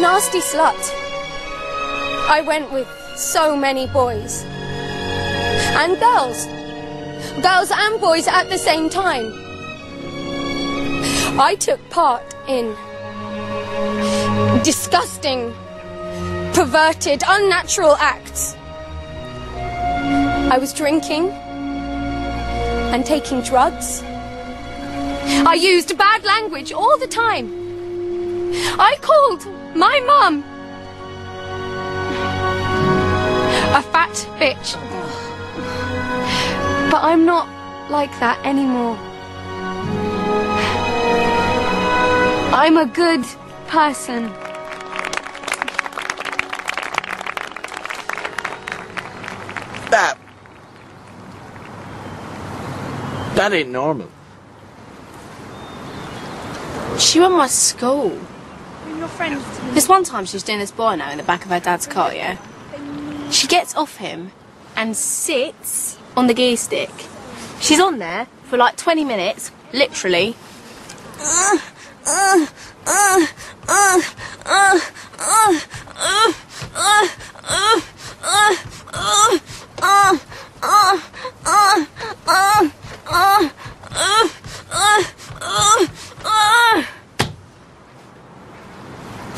Nasty slut. I went with so many boys. And girls. Girls and boys at the same time. I took part in disgusting, perverted, unnatural acts. I was drinking and taking drugs. I used bad language all the time. I called my mum a fat bitch. But I'm not like that anymore. I'm a good person. That. That ain't normal. She went to my school. This one time she was doing this boy now in the back of her dad's car, yeah? She gets off him and sits on the gear stick. She's on there for like 20 minutes, literally.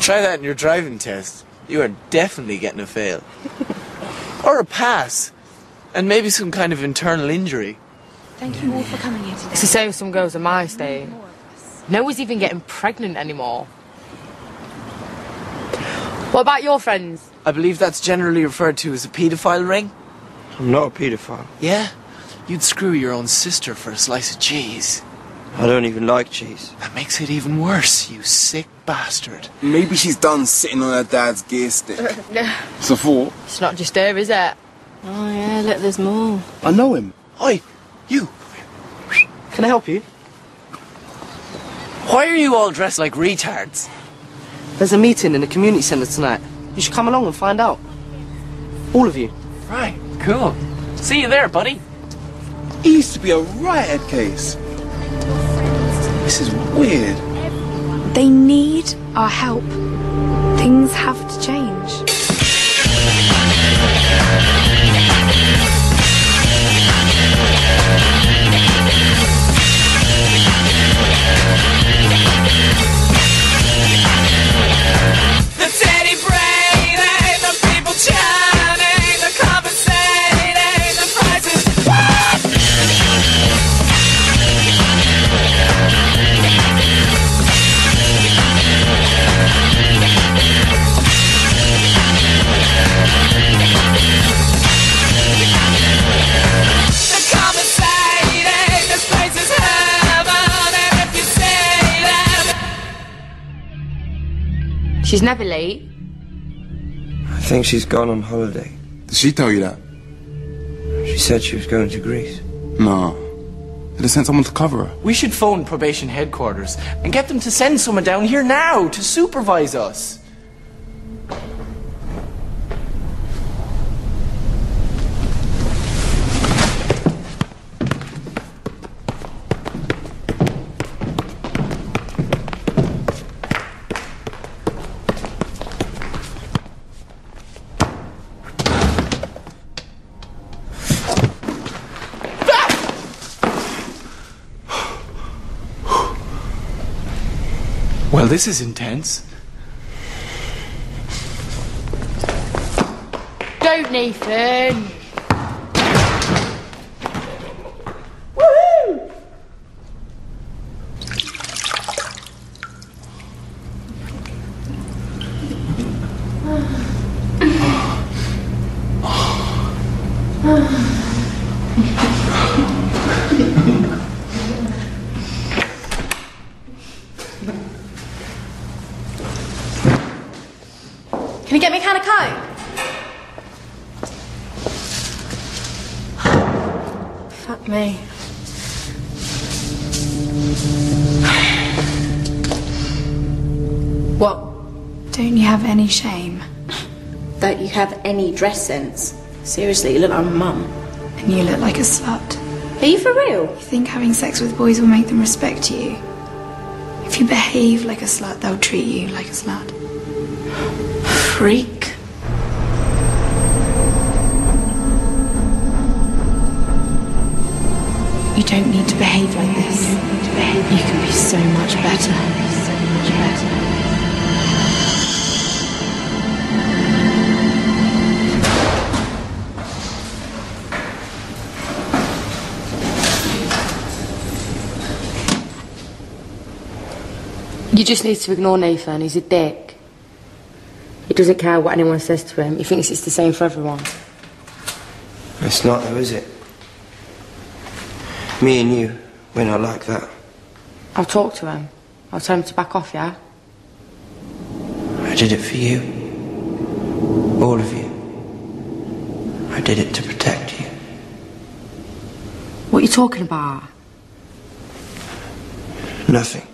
Try that in your driving test. You are definitely getting a fail. or a pass. And maybe some kind of internal injury. Thank you all for coming here today. It's the same with some girls in my state. No one's even getting pregnant anymore. What about your friends? I believe that's generally referred to as a paedophile ring. I'm not a paedophile. Yeah? You'd screw your own sister for a slice of cheese. I don't even like cheese. That makes it even worse, you sick bastard. Maybe she's done sitting on her dad's gear stick. so for It's not just her, is it? Oh, yeah, look, there's more. I know him. Oi, you. Can I help you? Why are you all dressed like retards? There's a meeting in the community centre tonight. You should come along and find out. All of you. Right, cool. See you there, buddy. He used to be a riot case. This is weird. They need our help. Things have to change. She's never late. I think she's gone on holiday. Did she tell you that? She said she was going to Greece. No. Did they send someone to cover her? We should phone probation headquarters and get them to send someone down here now to supervise us. Well, this is intense. Don't, Nathan. Can you get me a can of Coke? Fuck me. What? Don't you have any shame? Don't you have any dress sense? Seriously, you look like a mum. And you look like a slut. Are you for real? You think having sex with boys will make them respect you? If you behave like a slut, they'll treat you like a slut. Freak. You don't need to behave like this. You can be so much better. So much better. You just need to ignore Nathan. He's a dick. He doesn't care what anyone says to him. He thinks it's the same for everyone. It's not though, is it? Me and you, we're not like that. I'll talk to him. I'll tell him to back off, yeah? I did it for you. All of you. I did it to protect you. What are you talking about? Nothing.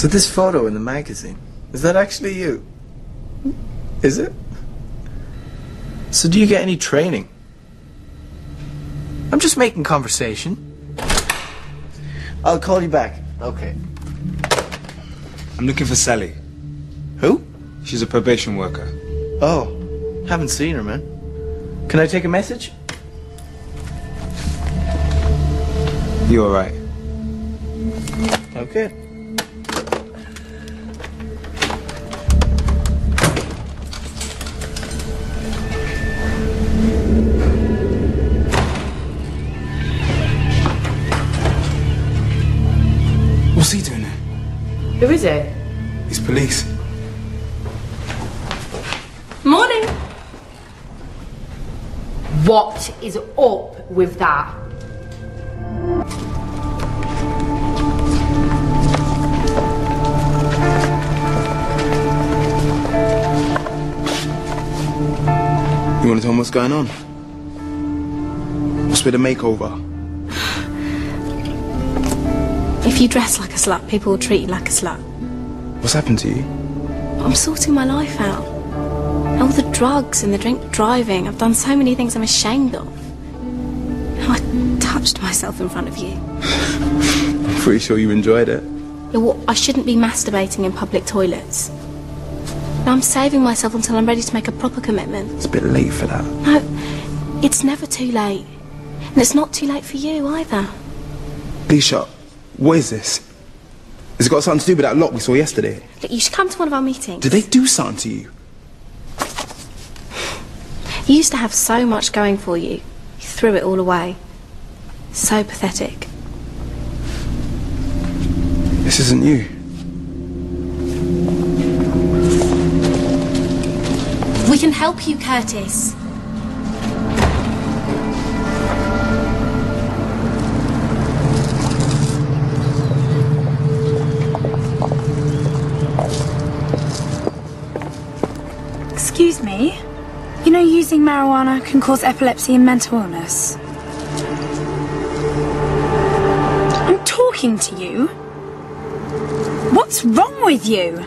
So this photo in the magazine, is that actually you? Is it? So do you get any training? I'm just making conversation. I'll call you back. Okay. I'm looking for Sally. Who? She's a probation worker. Oh, haven't seen her, man. Can I take a message? You alright? Okay. Who is it? It's police. Morning. What is up with that? You want to tell me what's going on? What's with the makeover? If you dress like a slut, people will treat you like a slut. What's happened to you? I'm sorting my life out. All the drugs and the drink driving. I've done so many things I'm ashamed of. I touched myself in front of you. I'm pretty sure you enjoyed it. Yeah, well, I shouldn't be masturbating in public toilets. Now, I'm saving myself until I'm ready to make a proper commitment. It's a bit late for that. No, it's never too late. And it's not too late for you either. Leisha, what is this? Has it got something to do with that lock we saw yesterday? Look, you should come to one of our meetings. Did they do something to you? You used to have so much going for you. You threw it all away. So pathetic. This isn't you. We can help you, Curtis. Using marijuana can cause epilepsy and mental illness. I'm talking to you. What's wrong with you?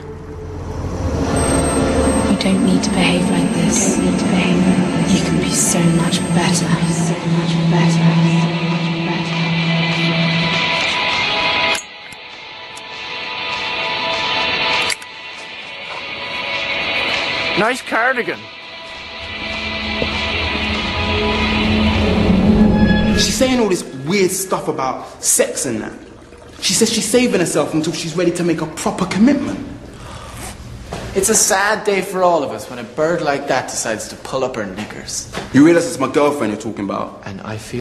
You don't need to behave like this. You, behave like this. you can be so much better. So much better. Nice cardigan. She's saying all this weird stuff about sex and that. She says she's saving herself until she's ready to make a proper commitment. It's a sad day for all of us when a bird like that decides to pull up her knickers. You realize it's my girlfriend you're talking about? And I feel